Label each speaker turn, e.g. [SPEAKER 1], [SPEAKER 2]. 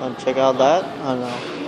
[SPEAKER 1] Check out that? Oh, I don't know.